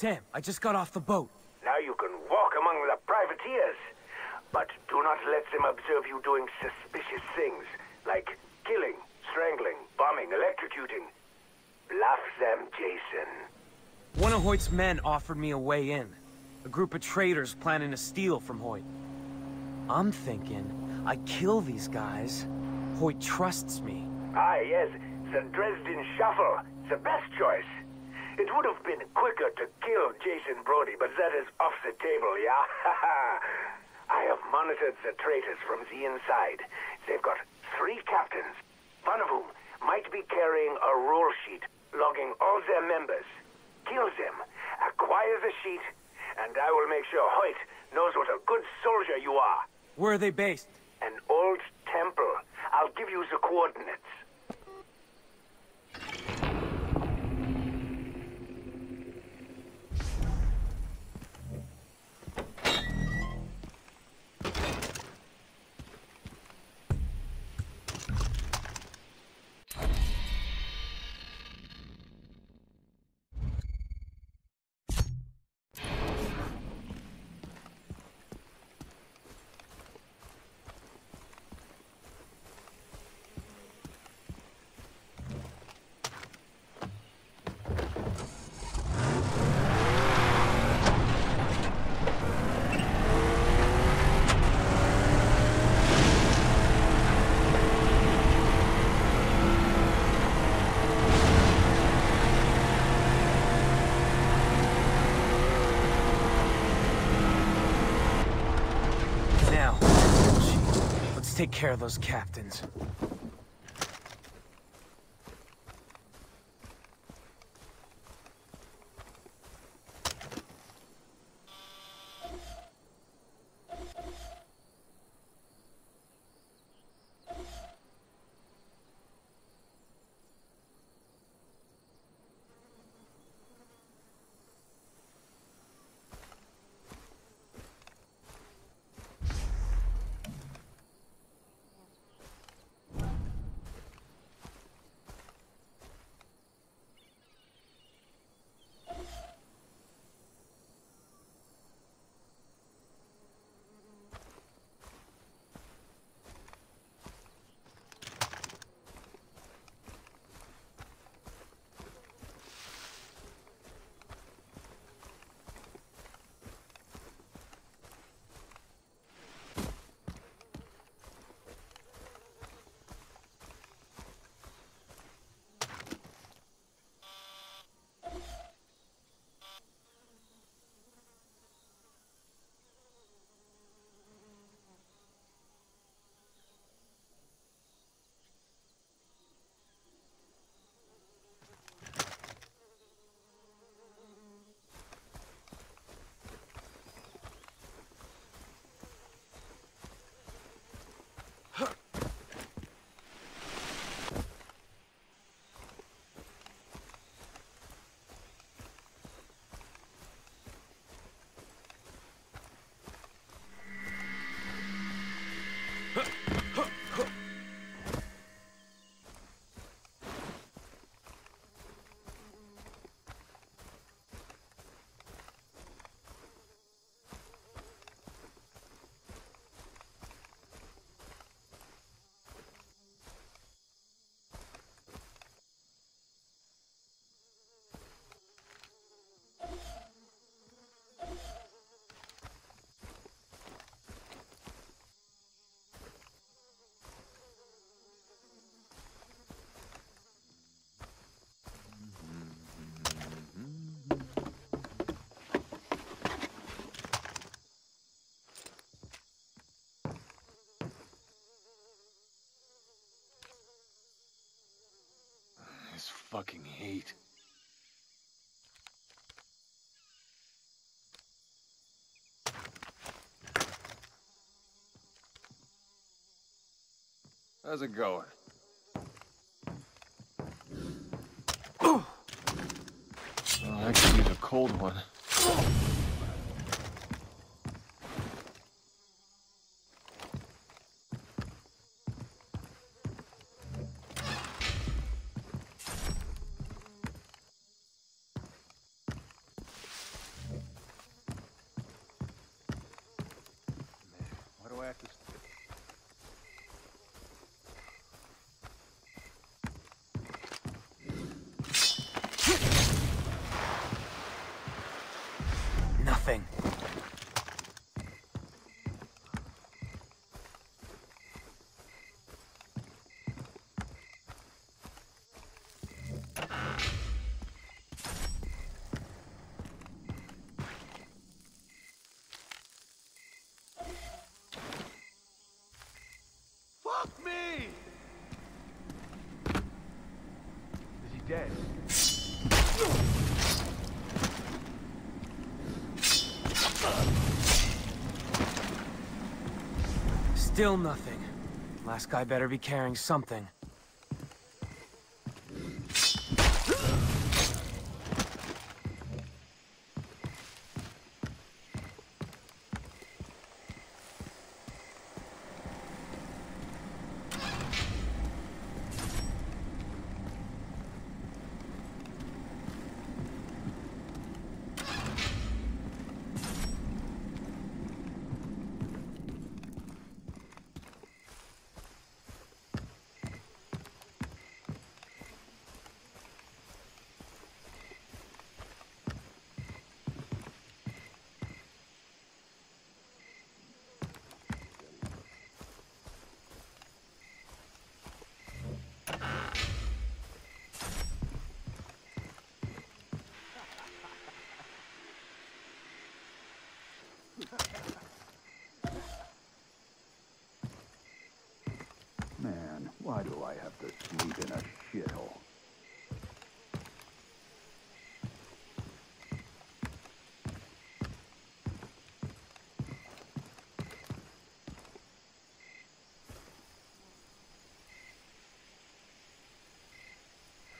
Sam, I just got off the boat. Now you can walk among the privateers. But do not let them observe you doing suspicious things, like killing, strangling, bombing, electrocuting. Bluff them, Jason. One of Hoyt's men offered me a way in. A group of traders planning to steal from Hoyt. I'm thinking, I kill these guys. Hoyt trusts me. Ah, yes, the Dresden Shuffle. The best choice. It would have been quicker to kill Jason Brody, but that is off the table, yeah? I have monitored the traitors from the inside. They've got three captains, one of whom might be carrying a roll sheet logging all their members. Kill them, acquire the sheet, and I will make sure Hoyt knows what a good soldier you are. Where are they based? An old temple. I'll give you the coordinates. Now, let's take care of those captains. Fucking heat. How's it going? Oh, I could use a cold one. Still nothing. Last guy better be carrying something. Man, why do I have to sleep in a shithole?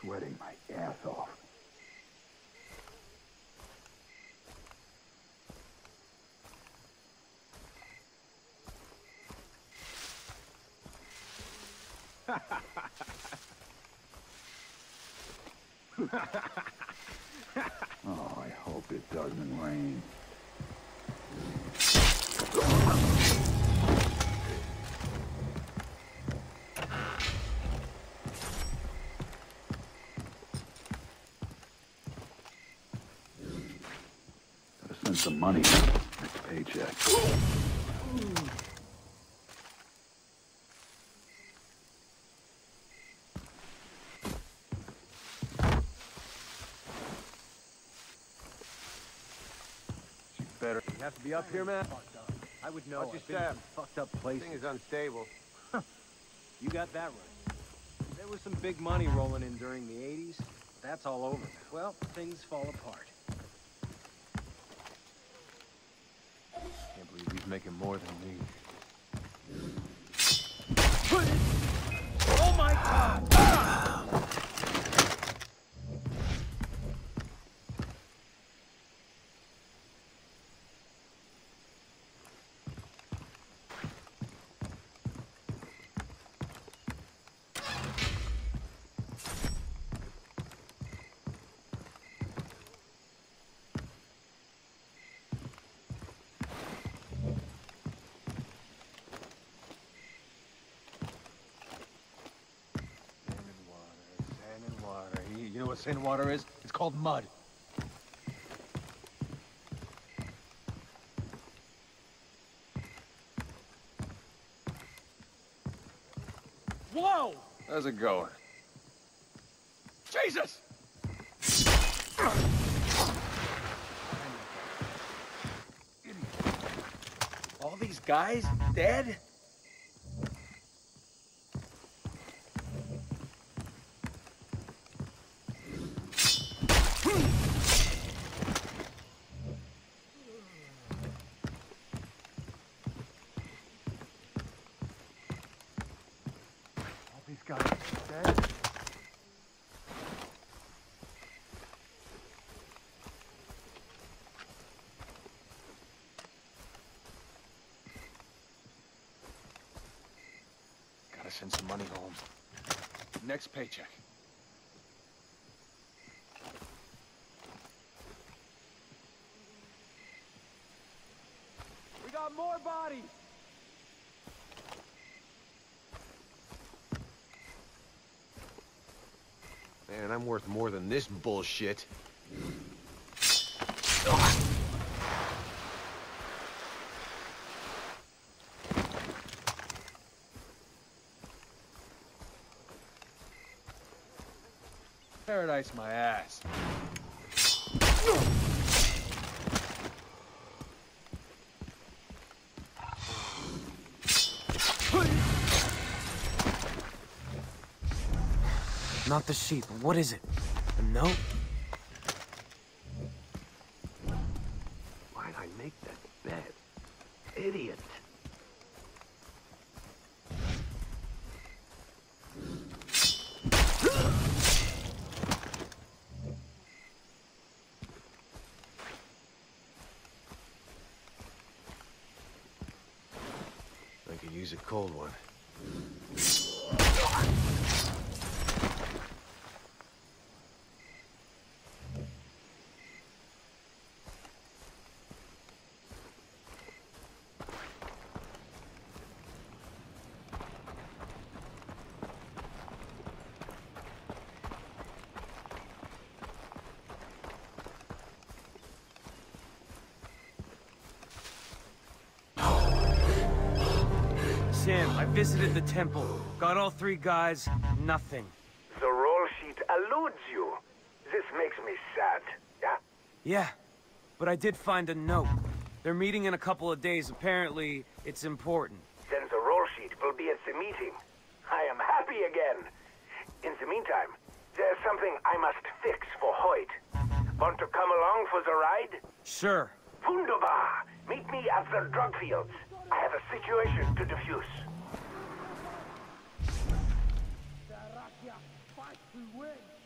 Sweating my ass off. Oh, I hope it doesn't rain. Gotta send some money. Next paycheck. Better. You have to be up here, man. I would know. Watch your I've been in step. fucked up place. Thing is unstable. You got that right. There was some big money rolling in during the 80s. That's all over. Well, things fall apart. Can't believe he's making more than me. Oh my god! Sand and water, sand and water. You, know what sand water is? It's called mud. Whoa! How's it going? Jesus! All these guys dead? All these guys dead? Gotta send some money home. Next paycheck. We got more bodies! Man, I'm worth more than this bullshit. Paradise my ass. Not the sheep. What is it? A note? Why'd I make that bed? Idiot. He's a cold one. Sam, I visited the temple. Got all three guys, nothing. The roll sheet eludes you. This makes me sad, yeah? Yeah, but I did find a note. They're meeting in a couple of days. Apparently, it's important. Then the roll sheet will be at the meeting. I am happy again. In the meantime, there's something I must fix for Hoyt. Want to come along for the ride? Sure. Wunderbar! Meet me at the drug fields. I have a situation to defuse. who wins.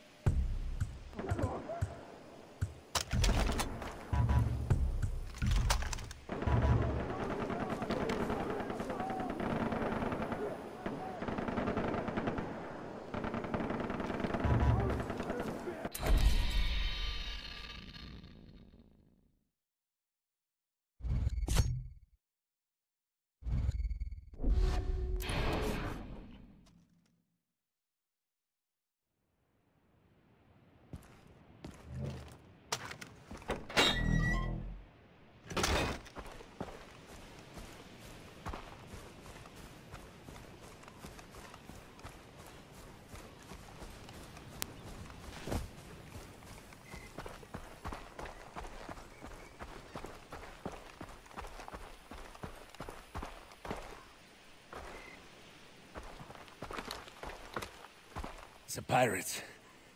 The pirates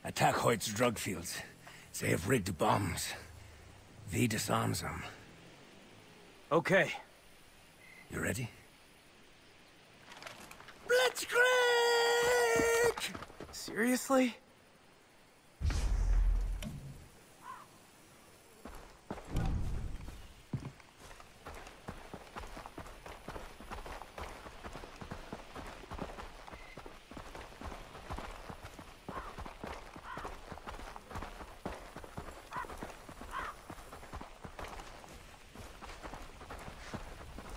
attack Hoyt's drug fields. They have rigged bombs. V disarms them. Okay. You ready? Blitzkrieg! Seriously?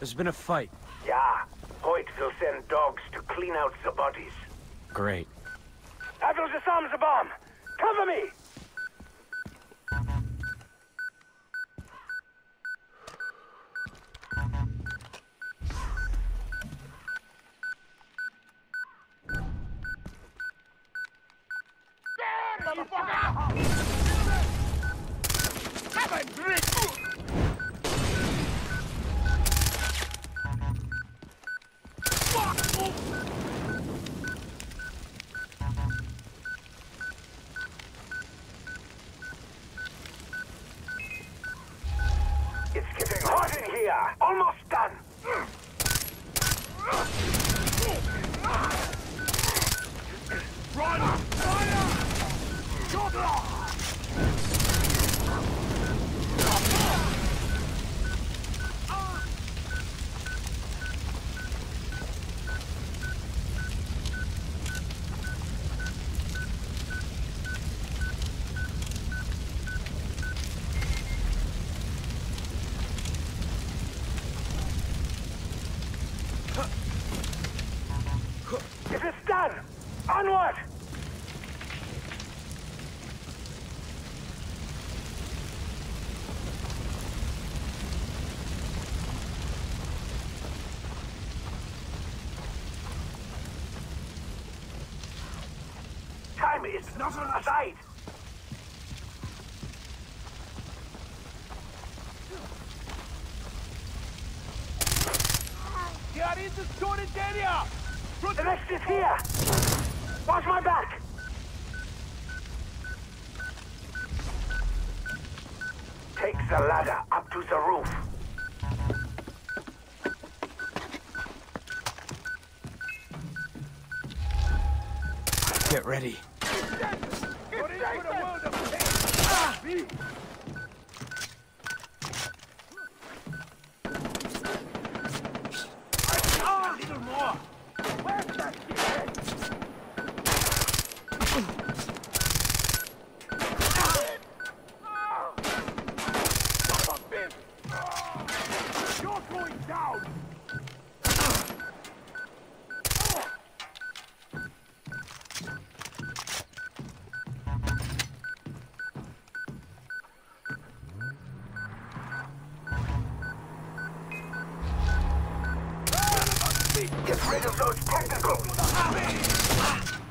There's been a fight. Yeah, Hoyt will send dogs to clean out the bodies. Great. Will disarm the. Cover not on our side. The next is here. Watch my back. Take the ladder up to the roof. Get ready. down! Get rid of those tentacles!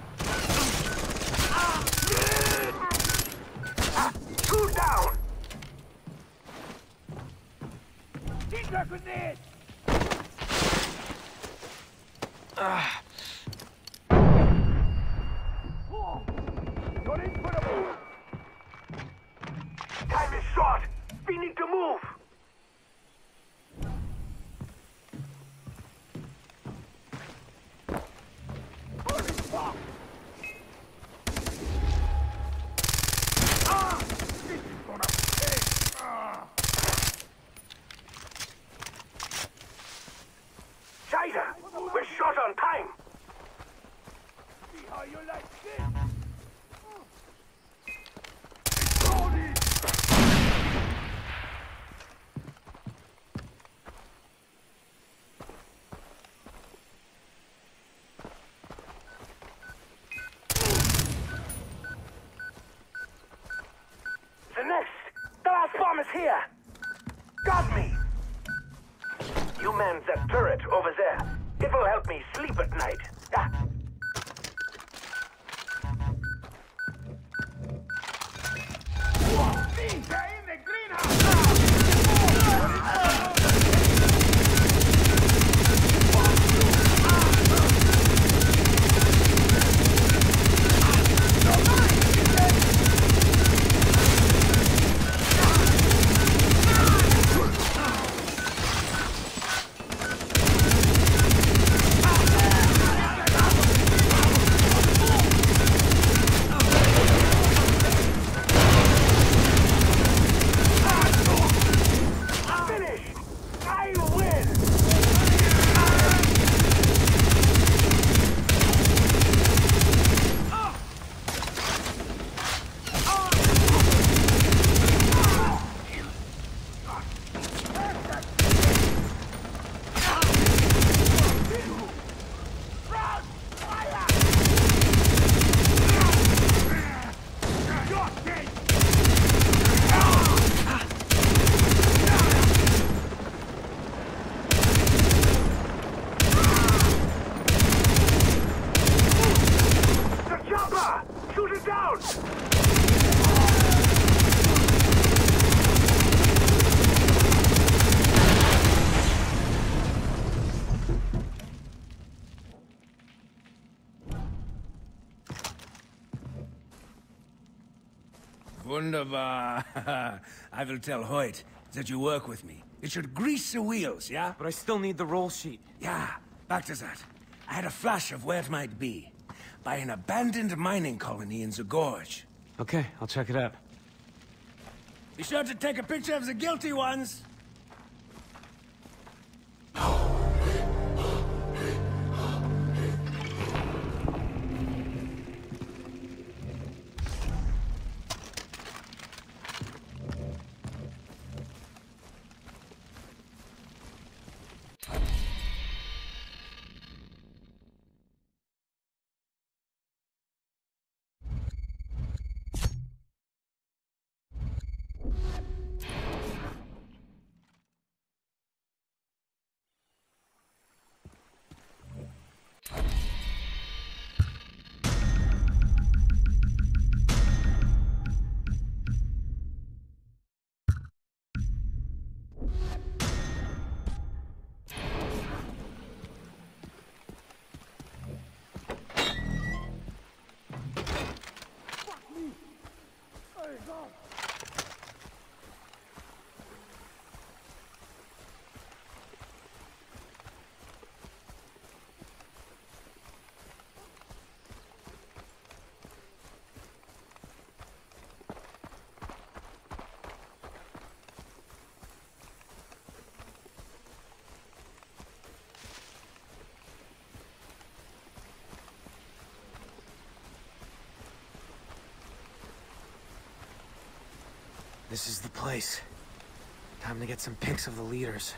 Got me! You man that turret over there. It will help me sleep at night. Wunderbar. Uh, I will tell Hoyt that you work with me. It should grease the wheels, yeah? But I still need the roll sheet. Yeah, back to that. I had a flash of where it might be. By an abandoned mining colony in the gorge. Okay, I'll check it out. Be sure to take a picture of the guilty ones. This is the place. Time to get some pics of the leaders.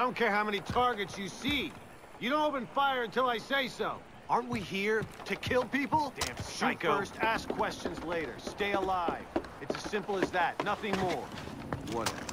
Don't care how many targets you see. You don't open fire until I say so. Aren't we here to kill people? Damn psycho. Shoot first, ask questions later. Stay alive. It's as simple as that, nothing more. Whatever.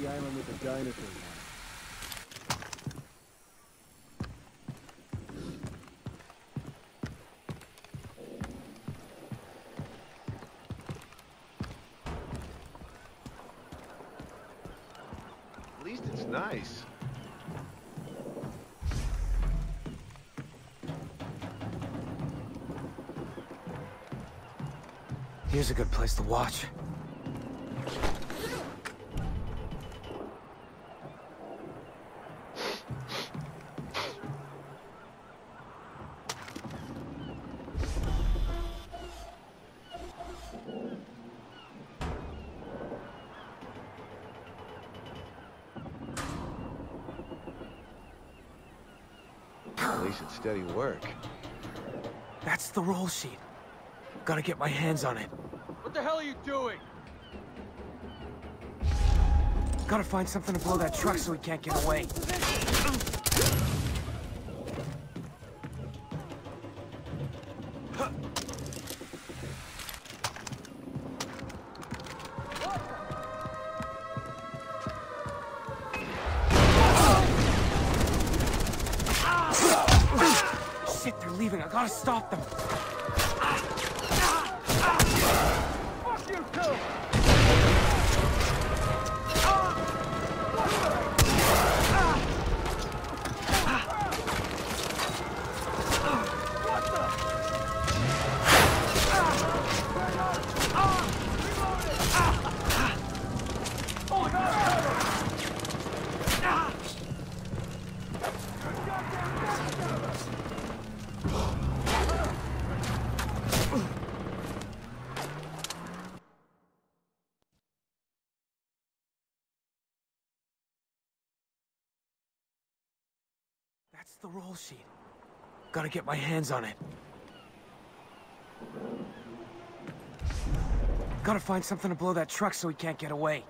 The island with the dinosaurs At least it's nice. Here's a good place to watch. Gotta get my hands on it. What the hell are you doing? Gotta find something to blow that truck so he can't get away. Shit, they're leaving. I gotta stop them. That's the roll sheet. Gotta get my hands on it. Gotta find something to blow that truck so he can't get away.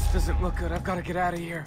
This doesn't look good. I've got to get out of here.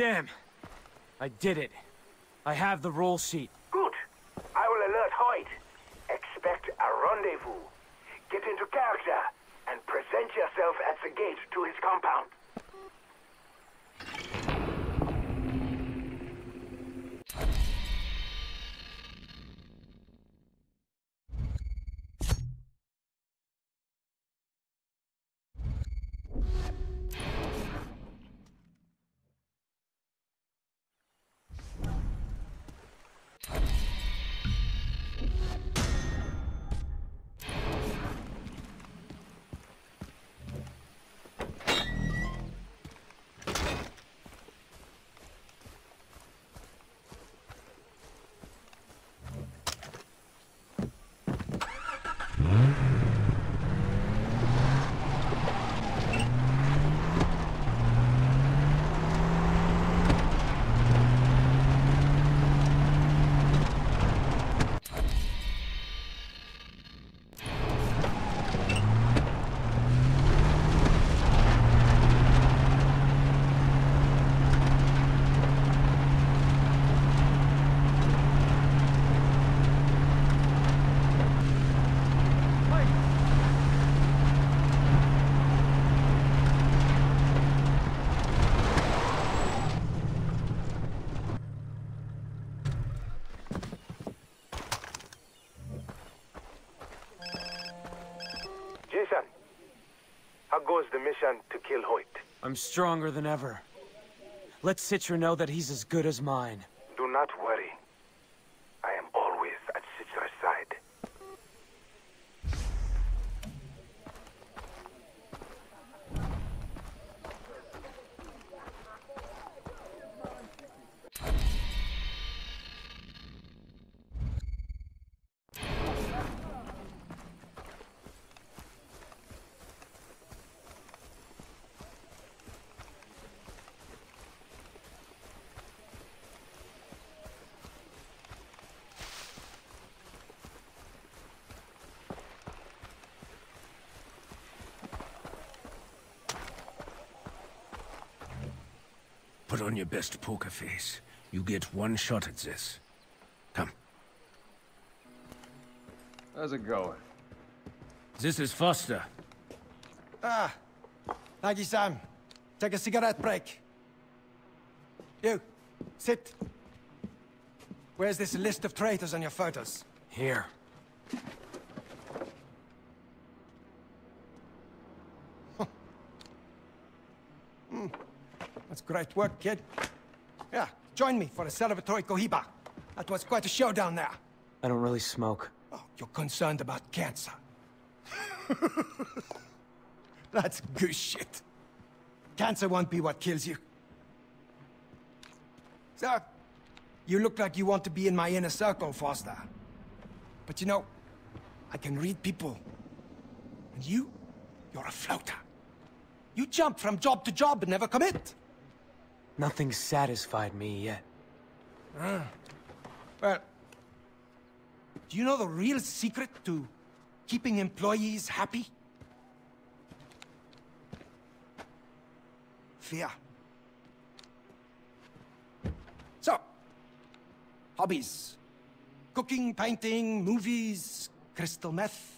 Sam, I did it. I have the roll sheet. Good. I will alert Hoyt. Expect a rendezvous. Get into character and present yourself at the gate to his compound. Goes the mission to kill Hoyt? I'm stronger than ever. Let Citra know that he's as good as mine. Do not worry. I am always at Citra's side. Put on your best poker face. You get one shot at this. Come. How's it going? This is Foster. Ah, thank you, Sam. Take a cigarette break. You, sit. Where's this list of traitors on your photos? Here. Great work, kid. Yeah, join me for a celebratory cohiba. That was quite a show down there. I don't really smoke. Oh, you're concerned about cancer. That's goose shit. Cancer won't be what kills you. Sir, you look like you want to be in my inner circle, Foster. But you know, I can read people. And you, you're a floater. You jump from job to job and never commit. Nothing's satisfied me yet. Ah. Well, do you know the real secret to keeping employees happy? Fear. So, hobbies. Cooking, painting, movies, crystal meth.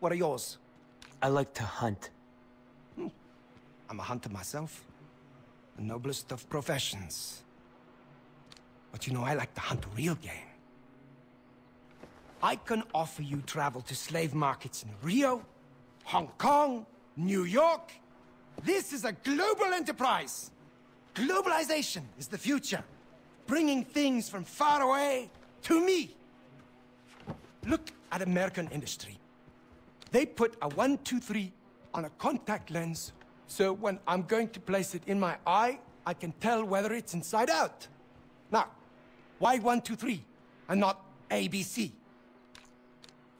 What are yours? I like to hunt. Hmm. I'm a hunter myself. The noblest of professions. But you know, I like to hunt real game. I can offer you travel to slave markets in Rio, Hong Kong, New York. This is a global enterprise. Globalization is the future. Bringing things from far away to me. Look at American industry. They put a one, two, three on a contact lens, so when I'm going to place it in my eye, I can tell whether it's inside out. Now, why one, two, three, and not ABC?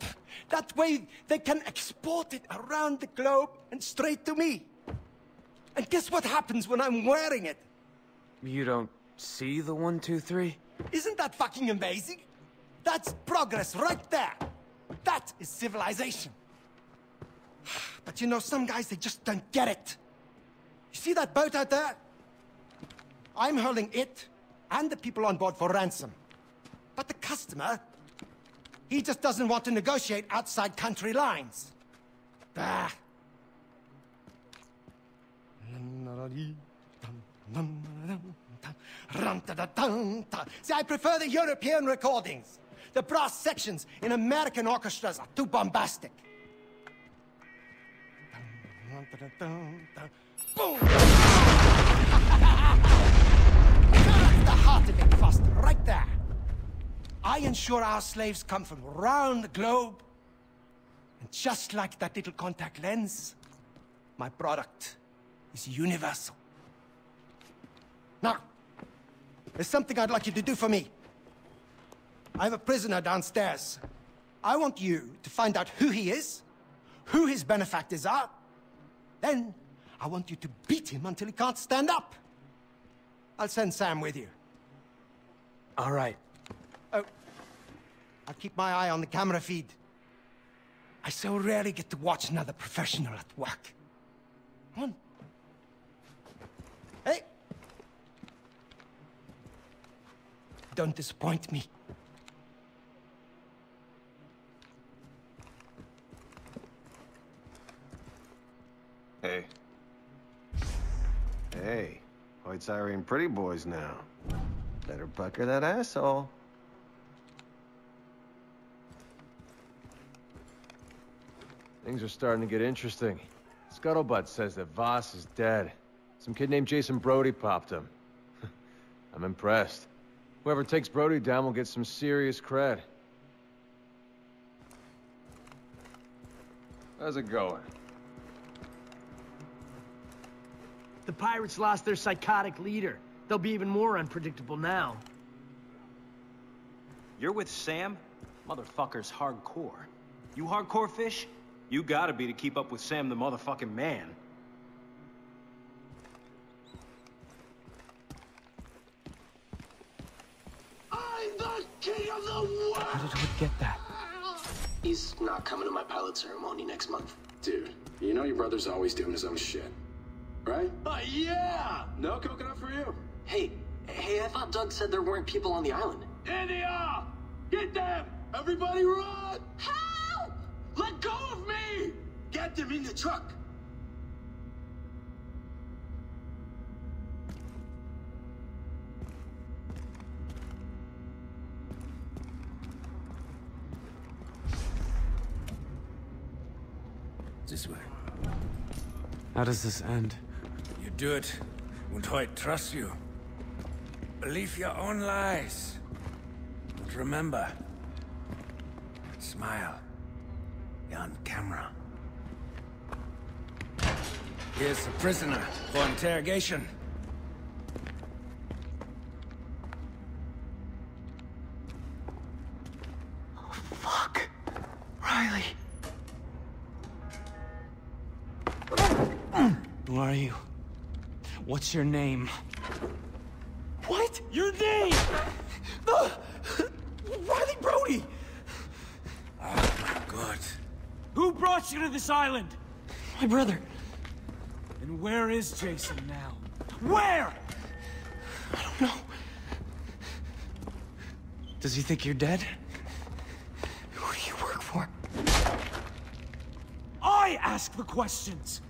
That way, they can export it around the globe and straight to me. And guess what happens when I'm wearing it? You don't see the one, two, three? Isn't that fucking amazing? That's progress right there. That is civilization. But you know, some guys, they just don't get it. You see that boat out there? I'm hurling it and the people on board for ransom. But the customer, he just doesn't want to negotiate outside country lines. Bah. See, I prefer the European recordings. The brass sections in American orchestras are too bombastic. Boom! The heart of it, right there. I ensure our slaves come from around the globe. And just like that little contact lens, my product is universal. Now, there's something I'd like you to do for me. I have a prisoner downstairs. I want you to find out who he is, who his benefactors are. Then, I want you to beat him until he can't stand up. I'll send Sam with you. All right. Oh, I'll keep my eye on the camera feed. I so rarely get to watch another professional at work. Come on. Hey! Don't disappoint me. Hey. Hey. White Siren pretty boys now. Better pucker that asshole. Things are starting to get interesting. Scuttlebutt says that Vaas is dead. Some kid named Jason Brody popped him. I'm impressed. Whoever takes Brody down will get some serious cred. How's it going? The pirates lost their psychotic leader. They'll be even more unpredictable now. You're with Sam? Motherfucker's hardcore. You hardcore fish? You gotta be to keep up with Sam the motherfucking man. I'm the king of the world! How did Hood get that? He's not coming to my pilot ceremony next month. Dude, you know your brother's always doing his own shit right? Uh, yeah! No coconut for you. Hey, hey, I thought Doug said there weren't people on the island. And they are! Get them! Everybody run! Help! Let go of me! Get them in the truck! This way. How does this end? Do it, and Hoyt trust you. Believe your own lies. But remember, smile. You're on camera. Here's the prisoner for interrogation. Oh, fuck. Riley. Who are you? What's your name? What? Your name? Uh, Riley Brody! Good. Who brought you to this island? My brother. And where is Jason now? Where? I don't know. Does he think you're dead? Who do you work for? I ask the questions.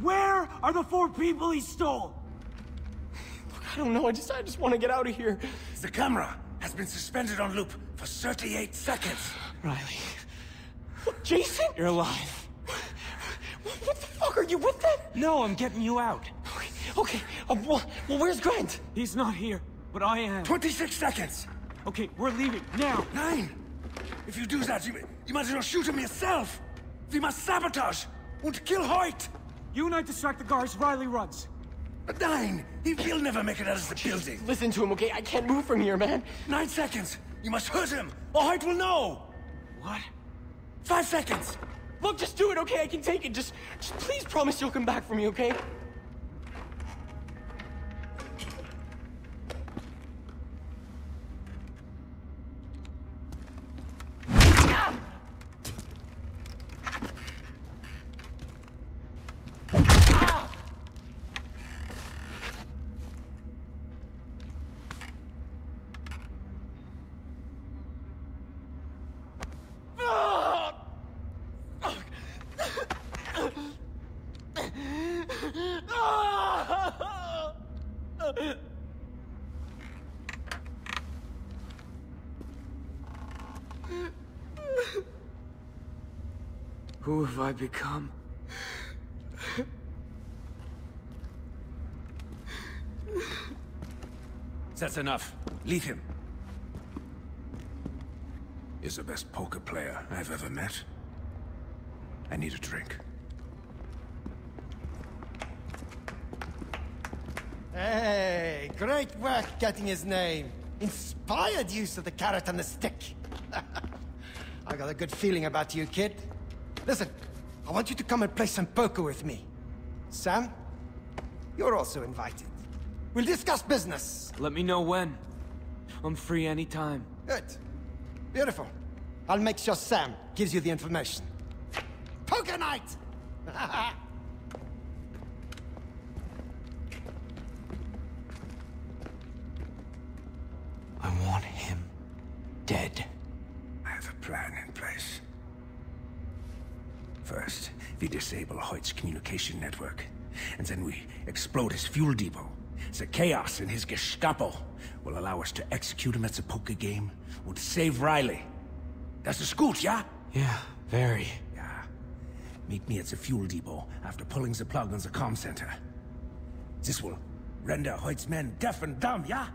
Where are the four people he stole? Look, I don't know. I just, I just want to get out of here. The camera has been suspended on loop for 38 seconds. Riley, Jason? you're alive. What the fuck? Are you with them? No, I'm getting you out. Okay, okay. Uh, well, well, where's Grant? He's not here, but I am. 26 seconds. Okay, we're leaving now. Nine. If you do that, you, you might as well shoot him yourself. We must sabotage and kill Hoyt. You and I distract the guards. Riley runs. But nine. He, he'll never make it out of the building. Listen to him, okay? I can't move from here, man. Nine seconds. You must hurt him, or Hoyt will know. What? Five seconds. Look, just do it, okay? I can take it. Just, just please promise you'll come back for me, okay? Have I become? That's enough. Leave him. Is the best poker player I've ever met. I need a drink. Hey, great work getting his name. Inspired use of the carrot and the stick. I got a good feeling about you, kid. Listen, I want you to come and play some poker with me. Sam, you're also invited. We'll discuss business. Let me know when. I'm free anytime. Good. Beautiful. I'll make sure Sam gives you the information. Poker night! I want him dead. I have a plan in place. First, we disable Hoyt's communication network, and then we explode his fuel depot. The chaos in his Gestapo will allow us to execute him at the poker game and save Riley. That's the scoot, yeah? Yeah, very. Yeah. Meet me at the fuel depot after pulling the plug on the comm center. This will render Hoyt's men deaf and dumb, yeah?